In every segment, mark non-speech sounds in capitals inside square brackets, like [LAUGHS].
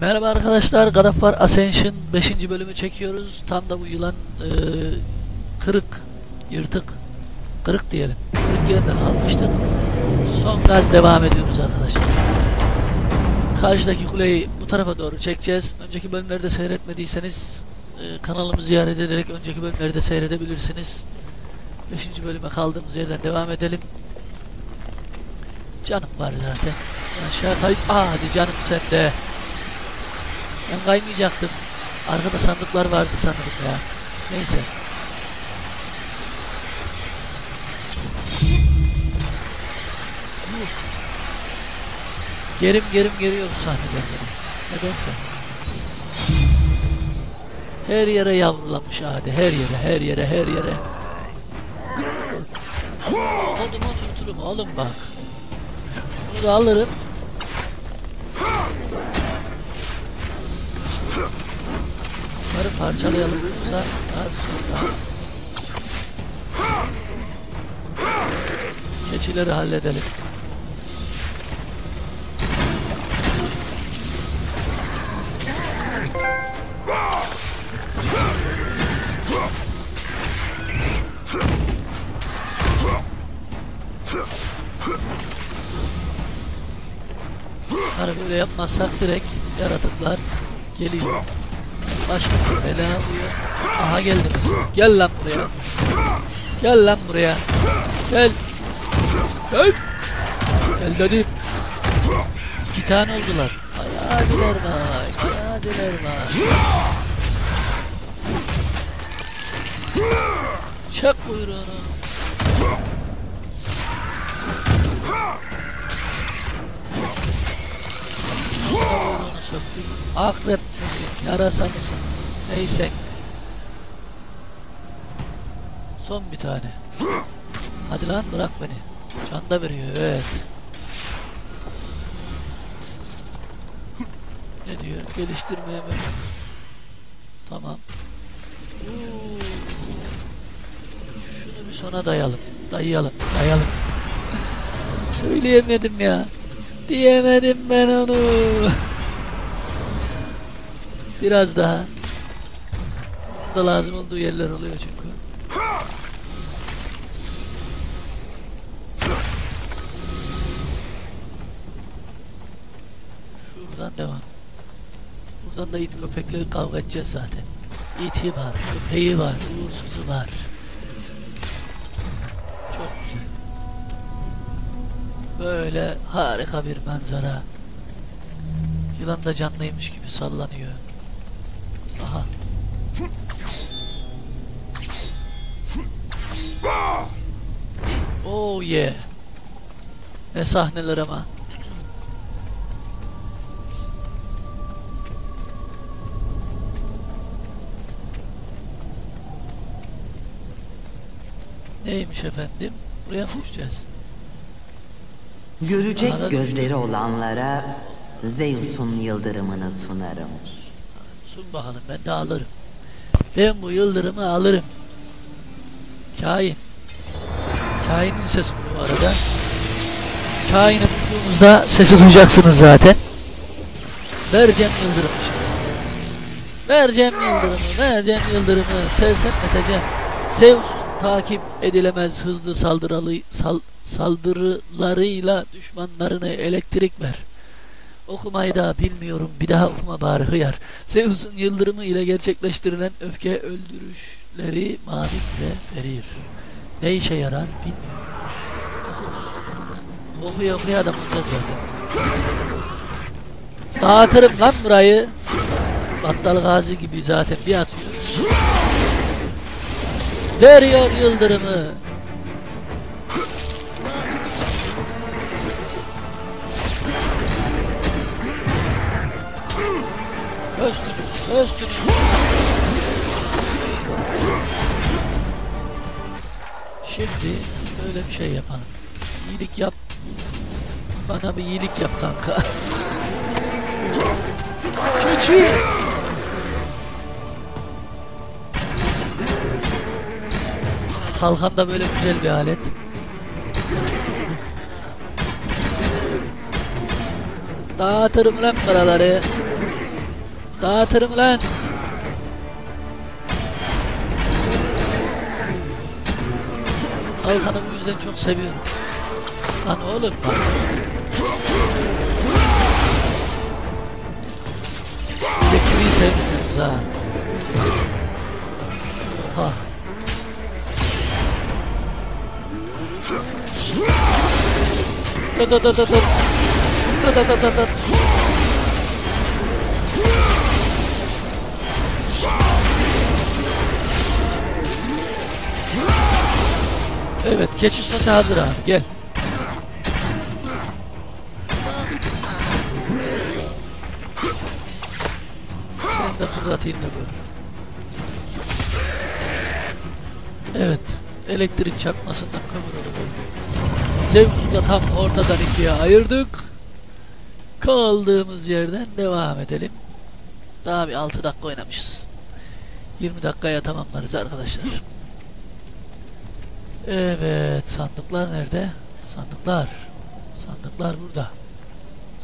Merhaba arkadaşlar, God of War Ascension 5. bölümü çekiyoruz. Tam da bu yılan e, kırık, yırtık, kırık diyelim. Kırık yerinde kalmıştık. Son gaz devam ediyoruz arkadaşlar. Karşıdaki kuleyi bu tarafa doğru çekeceğiz. Önceki bölümleri de seyretmediyseniz e, kanalımı ziyaret ederek önceki bölümleri de seyredebilirsiniz. 5. bölüme kaldığımız yerden devam edelim. Canım var zaten. Aşağı kay... Aa hadi canım sende. Ben kaymayacaktım. Arkada sandıklar vardı sanırım ya. Neyse. Gerim gerim geliyor bu sahneden benim. Nedense. Her yere yavrulamış hadi. Her yere, her yere, her yere. Oğlum oturturum oğlum bak. Bunu da alırım. Bunları parçalayalım yoksa daha. Keçileri halledelim. Bunları böyle yapmazsak direkt yaratıklar geliyor. Başka bela alıyor. Aha geldi mesela. Gel lan buraya. Gel lan buraya. Gel. Gel. Gel dedim. İki tane oldular. Hadiler bak. Hadiler bak. Çek buyruğunu. Akrep misin? Yarasa mısın? Neyse. Son bir tane. Hadi lan bırak beni. Can da veriyor evet. Ne diyor? Geliştirmeye mi? Tamam. Şunu bir sona dayalım. Dayayalım. Dayalım. [LAUGHS] Söyleyemedim ya. Diyemedim ben onu. Biraz daha. Da lazım olduğu yerler oluyor çünkü. Şuradan devam. Buradan da it köpekle kavga edeceğiz zaten. İti var, köpeği var, uğursuzu var. Çok güzel. Böyle harika bir manzara. Yılan da canlıymış gibi sallanıyor. Oh yeah. Ne sahneler ama. Neymiş efendim? Buraya mı düşeceğiz? Görecek Daha da gözleri olanlara Zeus'un yıldırımını sunarım. Sun bakalım ben de alırım. Ben bu yıldırımı alırım. Kain. Kain'in sesi bu arada. Kain'i bulduğumuzda sesi duyacaksınız zaten. Vereceğim yıldırımı şimdi. Vereceğim yıldırımı, vereceğim yıldırımı, sersemleteceğim. Zeus'un takip edilemez hızlı saldırılı, sal, saldırılarıyla düşmanlarına elektrik ver. Okumayı da bilmiyorum. Bir daha okuma bari hıyar. Zeus'un yıldırımı ile gerçekleştirilen öfke öldürüşleri maviyle verir. Ne işe yarar bilmiyorum. Okuya okuya adam olacağız zaten. Dağıtırım lan burayı. Battal Gazi gibi zaten bir atıyor. Veriyor yıldırımı. Östünüz, östünüz. Şimdi böyle bir şey yapalım. İyilik yap. Bana bir iyilik yap kanka. Keçi. Kalkan da böyle güzel bir alet. Dağıtırım lan paraları. Dağıtırım lan. Kalkanı bu yüzden çok seviyorum. Lan oğlum bak. Elektriği sevmiyoruz ha. Ha. Dı dı dı dı dı. Dı dı dı dı dı. Evet, keçi sote hazır abi. Gel. Sen de fırlatayım da böyle. Evet, elektrik çarpmasından kamerada öldü. Zeus'u da tam ortadan ikiye ayırdık. Kaldığımız yerden devam edelim. Daha bir 6 dakika oynamışız. 20 dakikaya tamamlarız arkadaşlar. Evet, sandıklar nerede? Sandıklar. Sandıklar burada.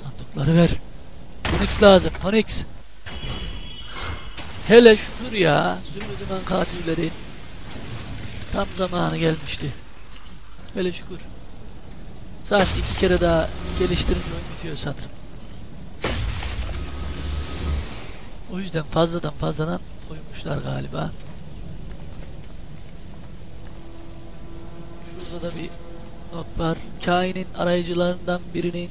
Sandıkları ver. Onyx lazım, Onyx. Hele şükür ya, Zümrüdümen katilleri. Tam zamanı gelmişti. Hele şükür. Zaten iki kere daha geliştirince oyun bitiyor sanırım. O yüzden fazladan fazladan koymuşlar galiba. Şurada da bir not var. Kainin arayıcılarından birinin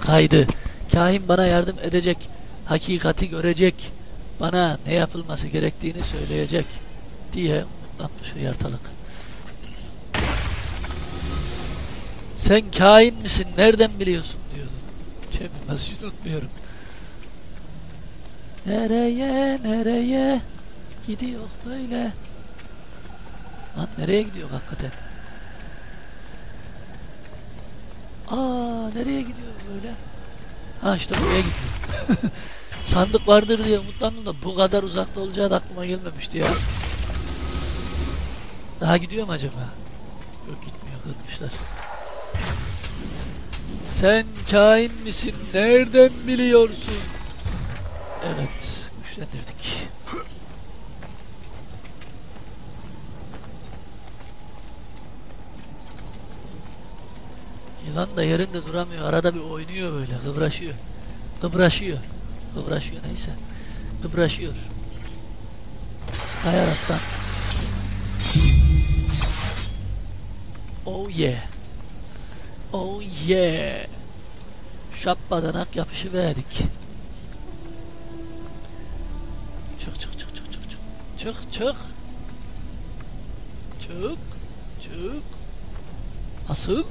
kaydı. Kain bana yardım edecek. Hakikati görecek. Bana ne yapılması gerektiğini söyleyecek diye umutlanmış uyartalık. Sen kain misin? Nereden biliyorsun diyordu. Çevirmez hiç unutmuyorum. Nereye nereye gidiyor böyle? Lan nereye gidiyor hakikaten? Aa nereye gidiyor böyle? Ha işte buraya gidiyor. [LAUGHS] Sandık vardır diye umutlandım da bu kadar uzakta olacağı da aklıma gelmemişti ya. Daha gidiyor mu acaba? Yok gitmiyor kırmışlar. Sen kain misin? Nereden biliyorsun? Evet, güçlendirdik. Yılan da yerinde duramıyor. Arada bir oynuyor böyle, kıvraşıyor. Kıvraşıyor. Kıvraşıyor neyse. Kıvraşıyor. Hayarattan. Oh yeah. Oh yeah. Şappadanak yapışıverdik. Çık çık çık çık çık çık. Çık çık. Çık. Çık. Asıl.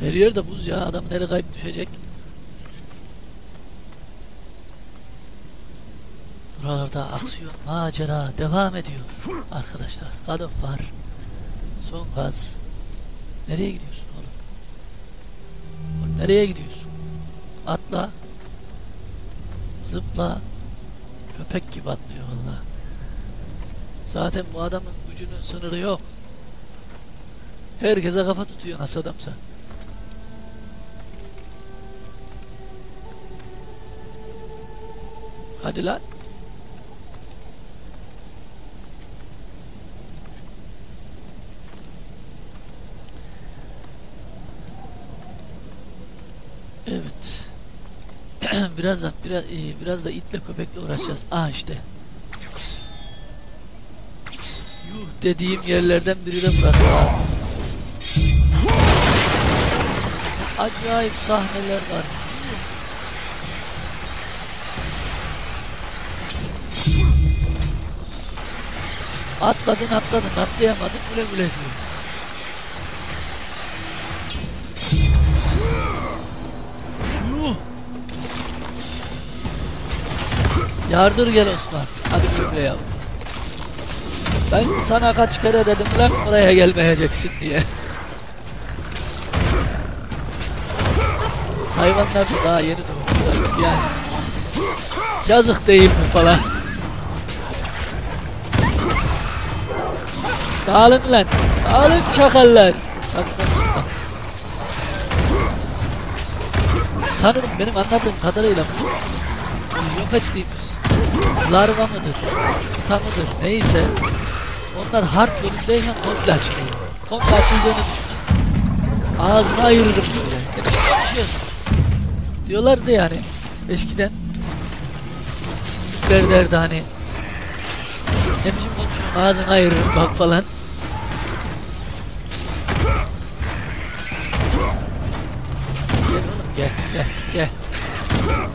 Her yerde buz ya. Adam nereye kayıp düşecek? Buralarda aksiyon, macera devam ediyor arkadaşlar. Of War. Son gaz. Nereye gidiyorsun oğlum? Oğlum nereye gidiyorsun? Atla. Zıpla. Köpek gibi atlıyor valla. Zaten bu adamın gücünün sınırı yok. Herkese kafa tutuyor nasıl adamsa. Hadi lan. Evet. [CLEARS THROAT] Biraz e, biraz da itle köpekle uğraşacağız. Ah işte. Yuh dediğim yerlerden biri de burası. Acayip sahneler var. Atladın atladın atlayamadın güle güle. Yardır gel Osman. Hadi güle yavrum. Ben sana kaç kere dedim lan oraya gelmeyeceksin diye. Hayvanlar da daha yeni doğmuşlar. Yani yazık değil mi falan. Dağılın lan. Dağılın çakallar. Sanırım benim anladığım kadarıyla yok ettiğimiz larva mıdır, ta mıdır neyse onlar hard bölümdeyken komple açılıyor. Komple açıldığını düşünün. Ağzını ayırırım böyle. Biçim konuşuyorsun? Diyorlardı yani eskiden Büyükler derdi hani ne biçim konuşuyorsun ağzını ayırırım bak falan. Gel gel gel.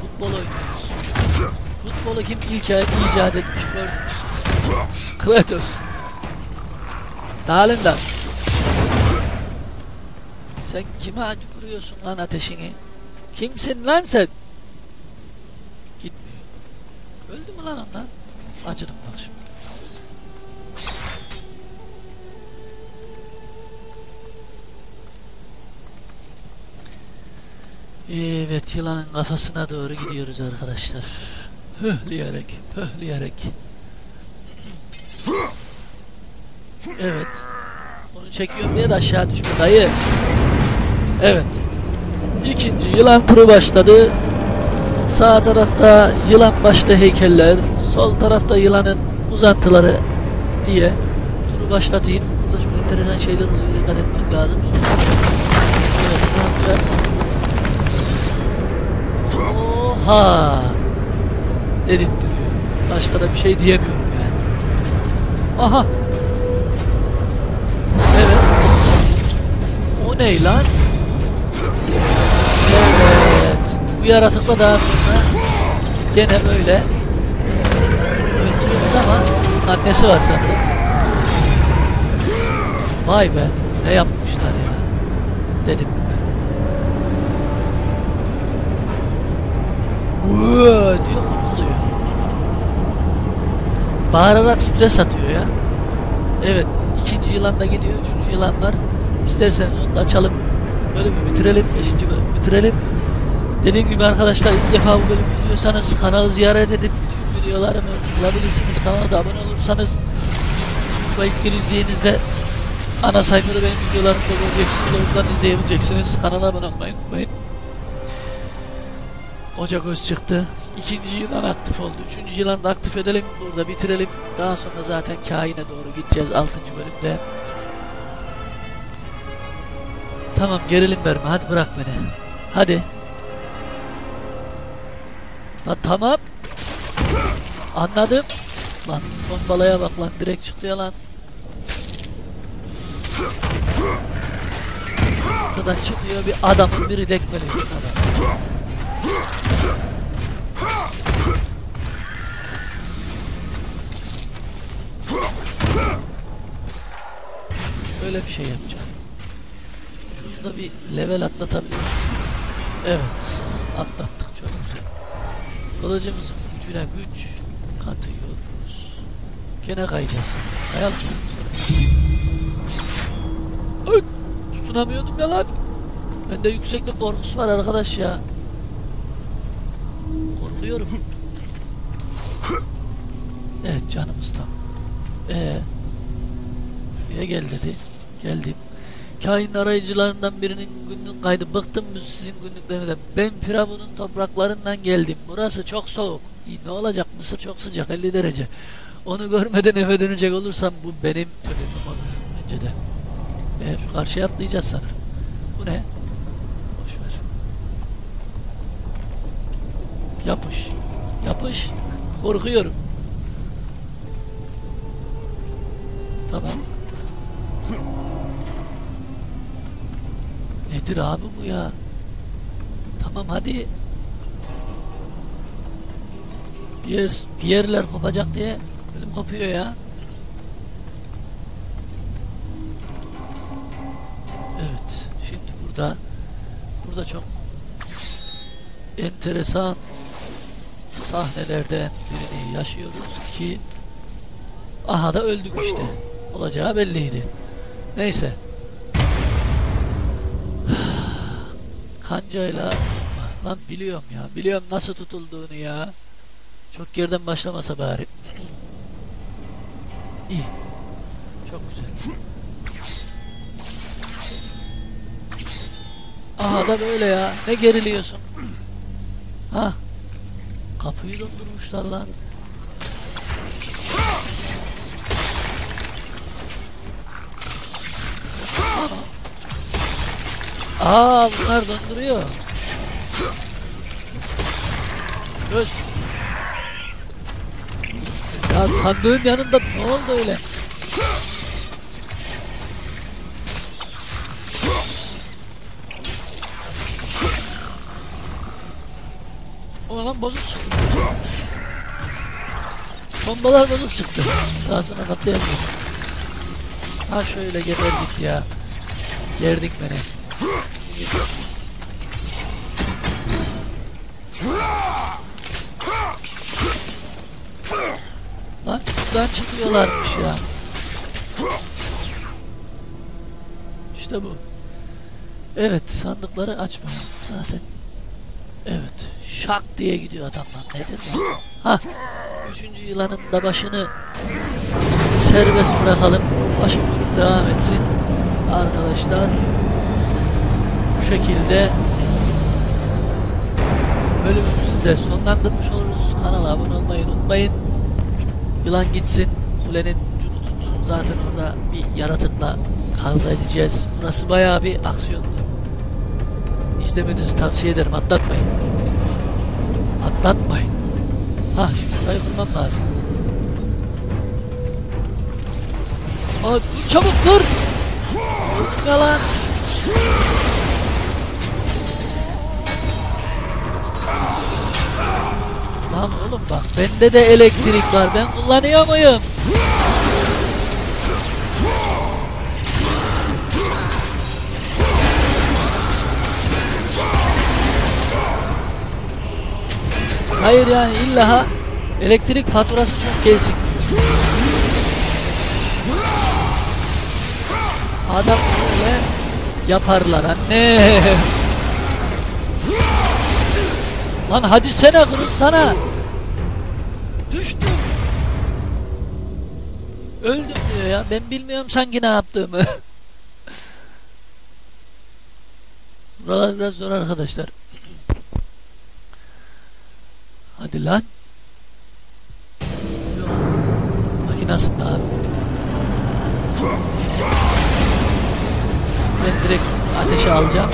Futbol oynuyoruz. Futbolu kim ilk icat etmiş gördünüz. Kratos. Dağılın da. Sen kime acı kuruyorsun lan ateşini? Kimsin lan sen? Gitmiyor. Öldü mü lan onlar? Acıdım Evet yılanın kafasına doğru gidiyoruz arkadaşlar. Höhleyerek, höhleyerek. Evet. Onu çekiyorum diye de aşağı düşme dayı. Evet. İkinci yılan turu başladı. Sağ tarafta yılan başlı heykeller, sol tarafta yılanın uzantıları diye turu başlatayım. Burada çok enteresan şeyler oluyor. Dikkat etmek lazım. Evet, ne yapacağız? Oha! Dedirttiriyor. Başka da bir şey diyemiyorum yani. Aha! Evet. O ne lan? Evet. Bu yaratıkla daha sonra gene böyle öldürüyoruz ama annesi var sanırım. Vay be. Ne yapmışlar ya. Dedim. Diyor kurtuluyor. Bağırarak stres atıyor ya. Evet. ikinci yılan da gidiyor. Üçüncü yılan var. İsterseniz onu da açalım. Bölümü bitirelim. Beşinci bölümü bitirelim. Dediğim gibi arkadaşlar ilk defa bu bölümü izliyorsanız kanalı ziyaret edip tüm videolarımı bulabilirsiniz. Kanala da abone olursanız YouTube'a ilk girildiğinizde ana sayfada benim videolarımı da göreceksiniz. Oradan izleyebileceksiniz. Kanala abone olmayı unutmayın. Ocak öz çıktı. İkinci yılan aktif oldu. Üçüncü yılan da aktif edelim. Burada bitirelim. Daha sonra zaten kaine doğru gideceğiz. Altıncı bölümde. Tamam gerilim verme. Hadi bırak beni. Hadi. Lan tamam. Anladım. Lan bombalaya bak lan. Direkt çıktı ya lan. Ortadan çıkıyor bir adamın biri dekmeli. Adam. Böyle bir şey yapacağım. Şunu da bir level atlatabilirim. Evet. Atlattık çok güzel. Kılıcımızın gücüne güç katıyoruz. Gene kayacağız. Ay, tutunamıyordum ya lan. Bende yükseklik korkusu var arkadaş ya. Korkuyorum. Evet canımız tam. Ee, şuraya gel dedi. Geldim. Kain arayıcılarından birinin günlük kaydı. Bıktım sizin günlüklerinizden. Ben Firavun'un topraklarından geldim. Burası çok soğuk. İyi, ne olacak? Mısır çok sıcak 50 derece. Onu görmeden eve dönecek olursam bu benim ölümüm olur. Bence de. Ee, şu karşıya atlayacağız sanırım. Bu ne? Boş ver. Yapış. Yapış. Korkuyorum. Tamam. Nedir abi bu ya? Tamam hadi. Bir, yer, bir yerler kopacak diye ödüm kopuyor ya. Evet. Şimdi burada burada çok enteresan sahnelerden birini yaşıyoruz ki aha da öldük işte. Olacağı belliydi. Neyse. Kancayla lan biliyorum ya. Biliyorum nasıl tutulduğunu ya. Çok geriden başlamasa bari. İyi. Çok güzel. Aha da böyle ya. Ne geriliyorsun? Ha? Kapıyı dondurmuşlar lan. Aa bunlar donduruyor. Göz. Ya sandığın yanında ne oldu öyle? Ulan bozuk çıktı. Bombalar bozuk çıktı. Daha sonra patlayamıyor. Ha şöyle geberdik ya. Gerdik beni. Lan şuradan çıkıyorlarmış ya. İşte bu. Evet sandıkları açmayalım zaten. Evet. Şak diye gidiyor adamlar. Nedir lan? Ha. Üçüncü yılanın da başını serbest bırakalım. Başı bölüp devam etsin. Arkadaşlar bu şekilde bölümümüzü de sonlandırmış oluruz. Kanala abone olmayı unutmayın. Yılan gitsin. Kulenin ucunu tutsun. Zaten orada bir yaratıkla kavga edeceğiz. Burası bayağı bir aksiyonlu. İzlemenizi tavsiye ederim. Atlatmayın. Atlatmayın. Ha şimdi burayı kurmam lazım. Aa, dur çabuk dur. Ne lan? Lan oğlum bak bende de elektrik var. Ben kullanıyor muyum? Hayır yani illa elektrik faturası çok gelsin. Adam böyle yaparlar anne. Lan hadi sene sana. Düştüm. Öldüm diyor ya. Ben bilmiyorum sanki ne yaptığımı. [LAUGHS] Buralar biraz zor arkadaşlar. Hadi lan. Yok. Makinasında abi. Ben direkt ateşe alacağım.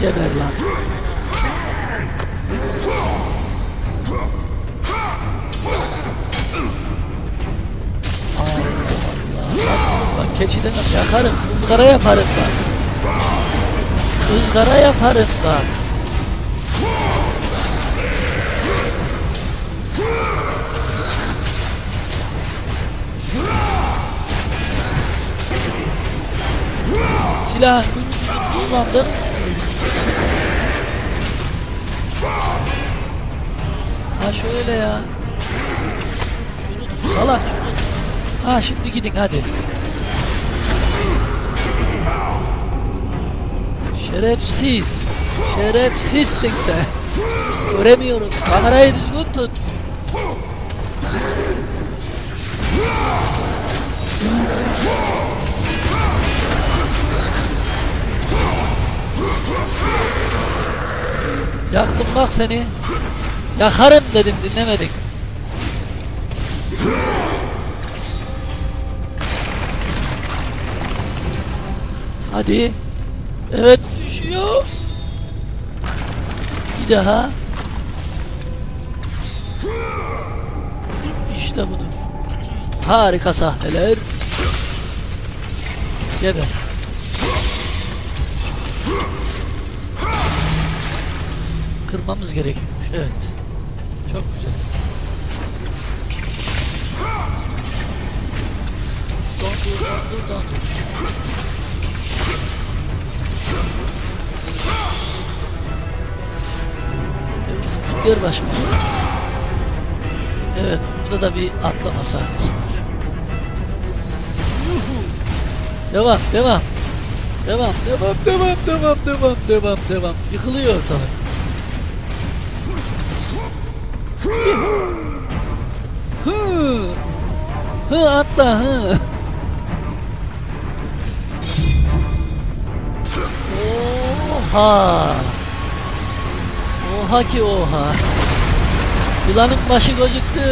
Geber lan. Allah Allah. Bak keçi demem yakarım. ızgara yaparım bak. Izgara yaparım bak. Silah kullandım. Ha şöyle ya. Şunu tut salak. Ha şimdi gidin hadi. Şerefsiz. Şerefsizsin sen. Göremiyorum. Kamerayı düzgün tut. Yaktım bak seni. Yakarım dedim dinlemedin. Hadi. Evet düşüyor. Bir daha. İşte budur. Harika sahneler. Geber. Kırmamız gerekiyormuş. Evet. Çok güzel. Dondur, dondur, dondur. Gör başıma. Evet, burada da bir atlama sahnesi var. Devam, devam. Devam, devam, devam, devam, devam, devam, devam. Yıkılıyor ortalık. Hı. Hı atla hı. Oha. Oha ki oha. Yılanın başı gözüktü.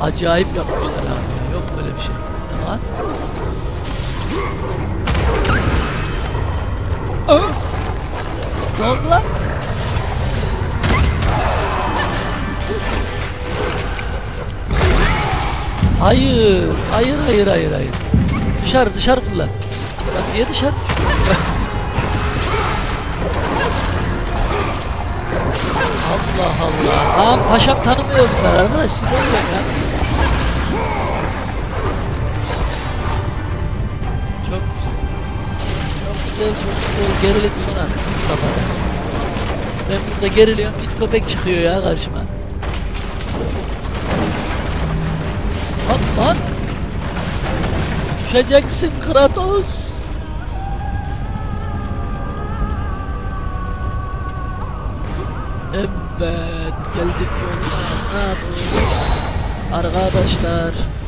Acayip yapmışlar abi. bir şey. Ne? Aa! Ne oldu lan? Hayır, hayır, hayır, hayır, hayır. Dışarı, dışarı fırla. Lan niye dışarı Allah Allah. Aa, paşam tanımıyor bunlar arkadaş. Sinir oluyorum ya. Çok güzel. Çok güzel, çok güzel. Gerilim son an. Ben burada geriliyorum. İt köpek çıkıyor ya karşıma. Lan lan. Düşeceksin Kratos. Geldik yoluna arkadaşlar.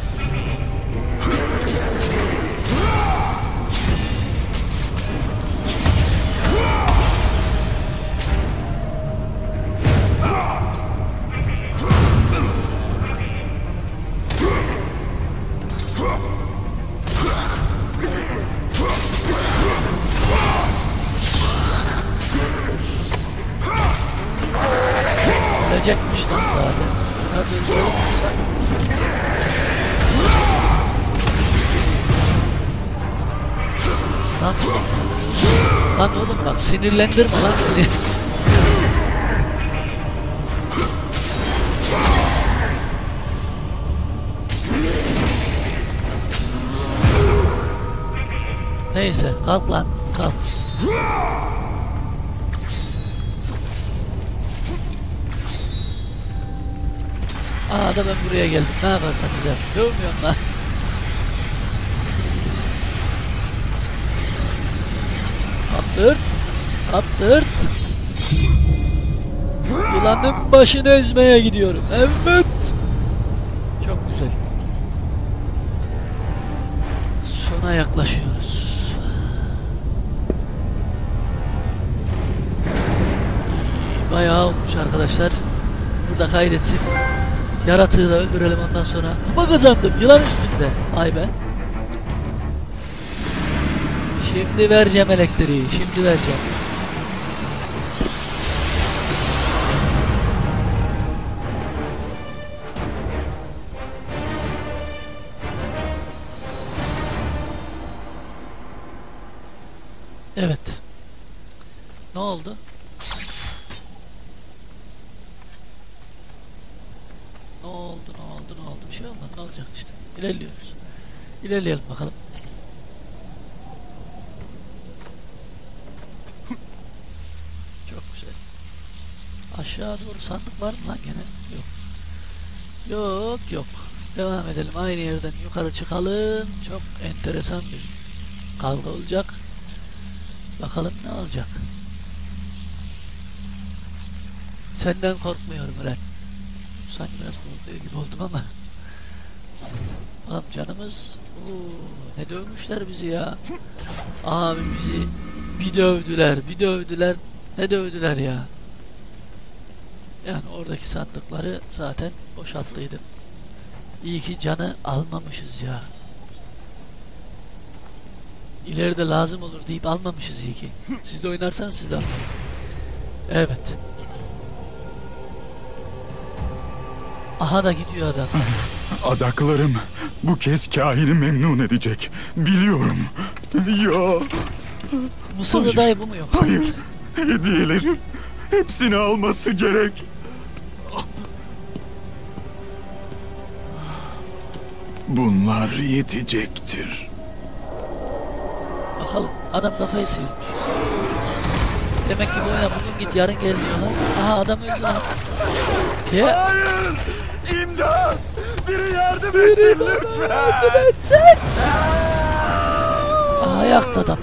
Sinirlendirme lan beni. Neyse kalk lan kalk. Aa da ben buraya geldim. Ne yaparsan güzel. Dövmüyorum lan. Kaptırt. Kaptırt. Yılanın başını ezmeye gidiyorum. Evet. Çok güzel. Sona yaklaşıyoruz. Bayağı olmuş arkadaşlar. Burada kaydetsin. Yaratığı da öldürelim ondan sonra. Kupa kazandım yılan üstünde. Vay be. Şimdi vereceğim elektriği. Şimdi vereceğim. Evet. Ne oldu? Ne oldu, ne oldu, ne oldu? Bir şey olmadı. Ne olacak işte. İlerliyoruz. İlerleyelim bakalım. Çok güzel. Aşağı doğru sandık var mı lan gene? Yok. Yok, yok. Devam edelim. Aynı yerden yukarı çıkalım. Çok enteresan bir kavga olacak. Bakalım ne olacak. Senden korkmuyorum Ren. Sanki biraz korkuyor gibi oldum ama. Bakalım canımız. Oo, ne dövmüşler bizi ya. Abi bizi bir dövdüler, bir dövdüler. Ne dövdüler ya. Yani oradaki sandıkları zaten boşalttıydım. İyi ki canı almamışız ya. İleride lazım olur deyip almamışız iyi ki. Siz de oynarsanız siz de almayın. Evet. Aha da gidiyor adam. [LAUGHS] Adaklarım bu kez kahini memnun edecek. Biliyorum. Ya Mısırlı Hayır. dayı bu mu yoksa? hayır. Hediyelerim. Hepsini alması gerek. Bunlar yetecektir. Bakalım adam kafayı sıyırmış. Demek ki bu oyuna bugün git yarın gel diyorlar. Aha adam öldü lan. Ya Hayır! İmdat! Biri yardım etsin lütfen! yardım etsen. Aha ayakta adamı.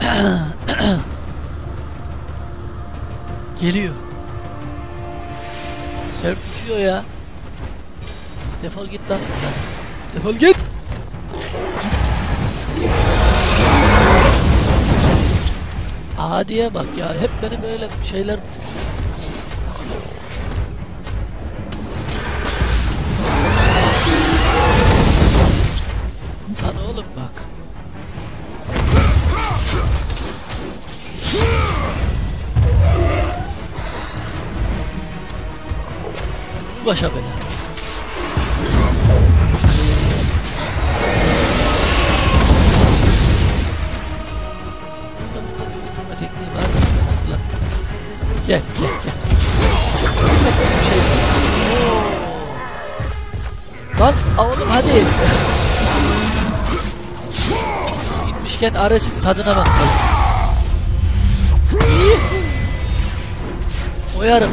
[CLEARS THROAT] Geliyor. Uçuyor ya. Defol git lan buradan. Defol git. Hadiye bak ya hep benim öyle şeyler Lan oğlum bak. Vur başa beni. Gel gel gel. Şey. Lan oğlum hadi. Gitmişken Ares'in tadına bakalım. Oyarım.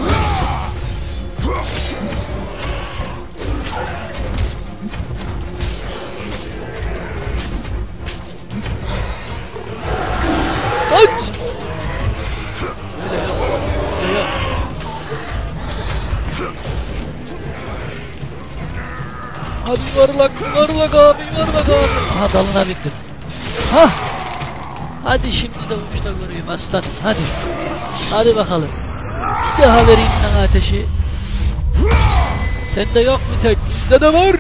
Aha dalına bindim. Ha! Hadi şimdi de uçta göreyim aslan. Hadi. Hadi bakalım. Bir daha vereyim sana ateşi. Sende yok mu tek? Bizde de var.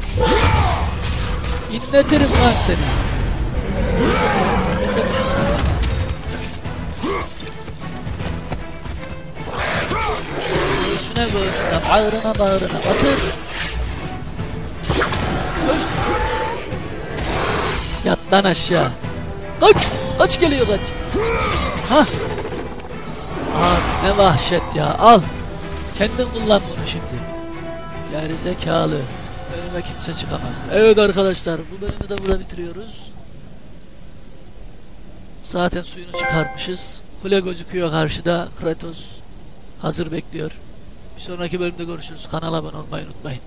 İnletirim lan seni. Ben de bir şey sandım. Göğsüne göğsüne, bağrına bağrına batır. Göğüs. Yat lan aşağı. Kaç! Kaç geliyor kaç. Ha. Aa, ne vahşet ya. Al. Kendin kullan bunu şimdi. Geri zekalı. Önüme kimse çıkamaz. Evet arkadaşlar bu bölümü de burada bitiriyoruz. Zaten suyunu çıkarmışız. Kule gözüküyor karşıda. Kratos hazır bekliyor. Bir sonraki bölümde görüşürüz. Kanala abone olmayı unutmayın.